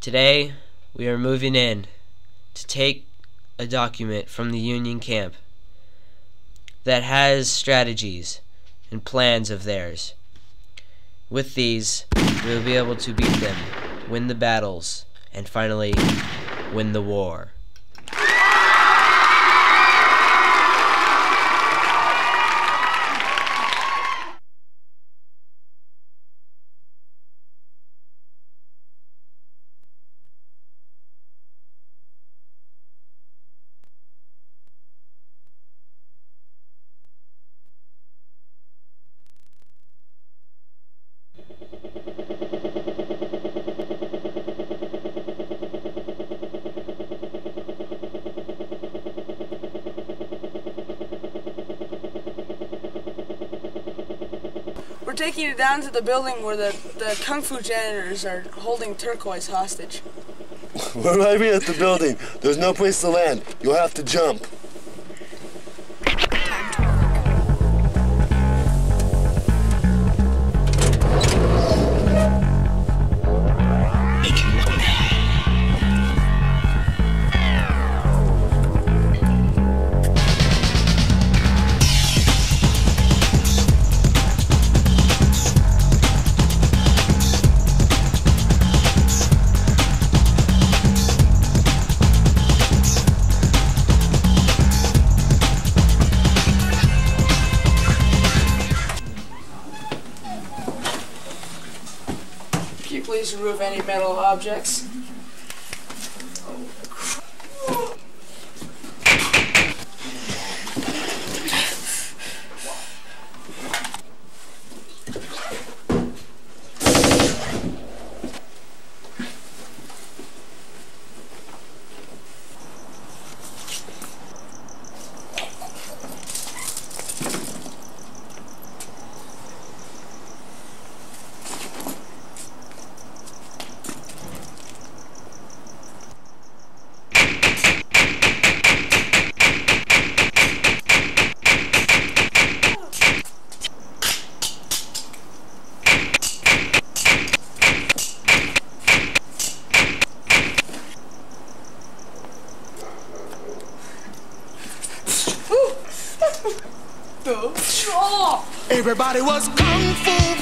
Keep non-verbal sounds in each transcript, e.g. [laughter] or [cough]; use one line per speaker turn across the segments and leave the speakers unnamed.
Today, we are moving in to take a document from the Union camp that has strategies and plans of theirs. With these, we will be able to beat them, win the battles, and finally win the war.
Taking you down to the building where the, the Kung Fu janitors are holding Turquoise hostage. [laughs]
We're right here at the building. There's no place to land. You'll have to jump.
Please remove any metal objects?
Everybody was kung fu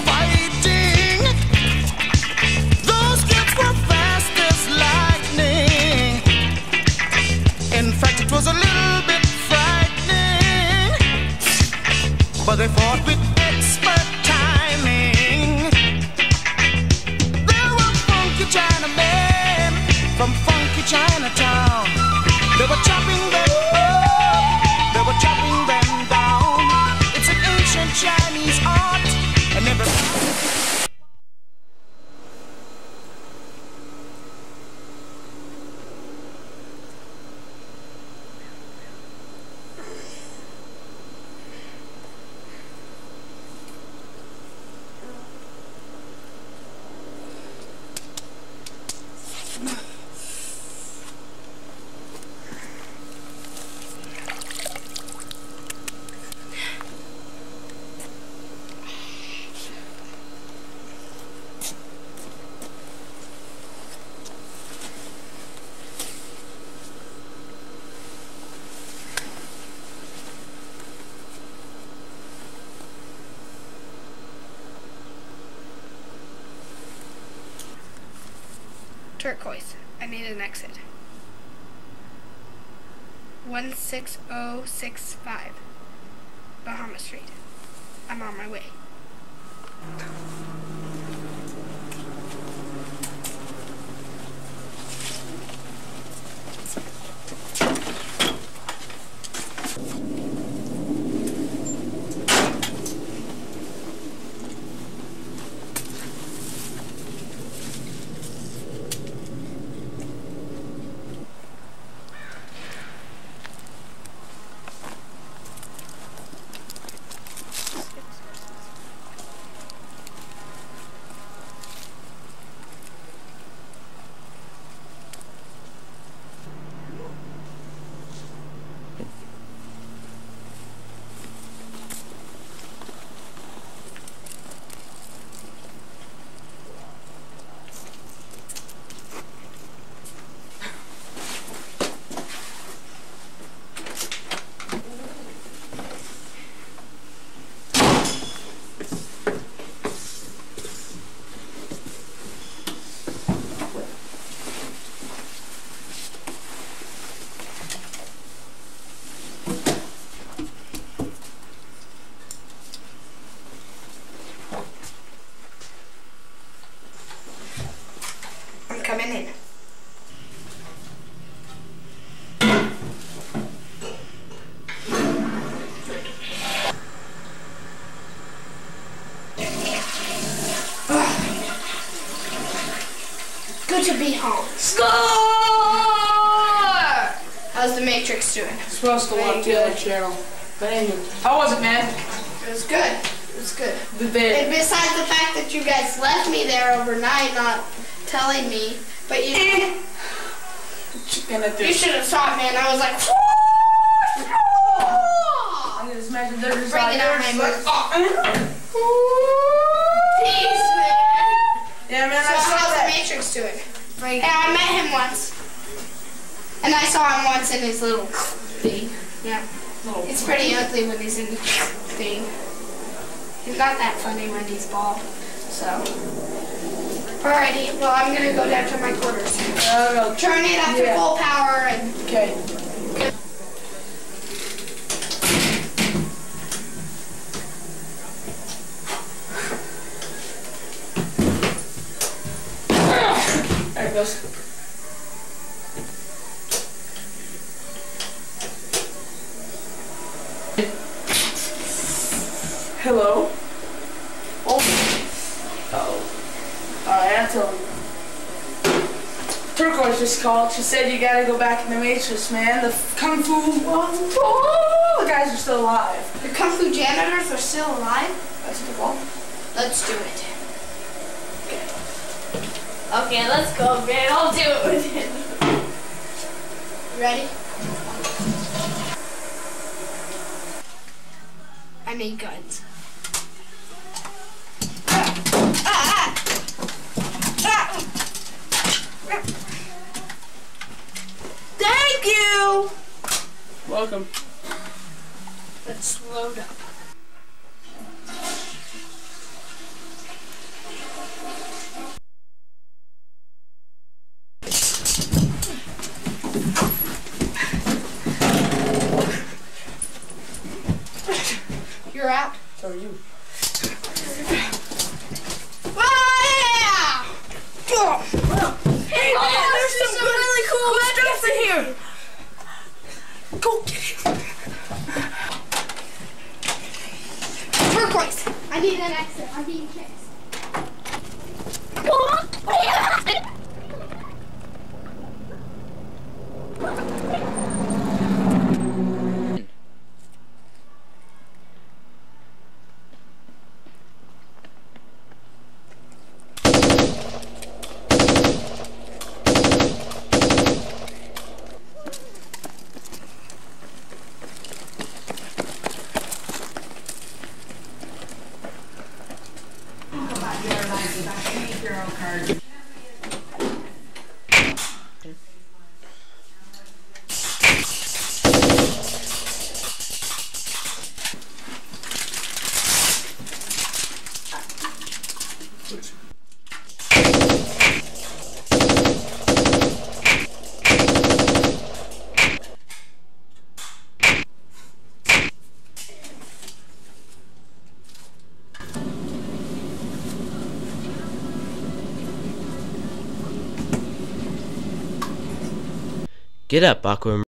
Turquoise. I need an exit. 16065 Bahama Street. I'm on my way. Good to be home. Score! How's the Matrix doing?
It's supposed to watch the other channel. How was it, man?
It was good. It was good. And besides the fact that you guys left me there overnight, not telling me but you
eh. do.
you should have saw it, man. I was like,
I can just imagine they're just
Bring
like,
it on,
they're just
man.
like, oh. [laughs]
peace, man.
Yeah, man,
So
I saw
the. Matrix doing? Yeah, I met him once, and I saw him once in his little thing. Yeah, Little it's pretty ugly when he's in the thing. He's not that funny when he's bald. So, alrighty. Well, I'm gonna go down to my quarters.
Oh, Uh,
Turn it up
Yeah.
to full power and
okay. There it goes. Hello? Oh. Turquoise just called. She said you gotta go back in the Matrix, man. The Kung Fu. Oh, the guys are still alive.
the Kung Fu janitors are still alive.
That's ball.
Let's do it. Okay, let's go, man. I'll do it. Ready? I need guns. Ah, ah, ah. Thank you!
Welcome.
Let's load up. You're out.
So are you.
Ah, yeah! Hey, man, there's some really cool stuff in here.
Go get it.
Turquoise. I need an exit. I need chased.
Get up, Aquamarine.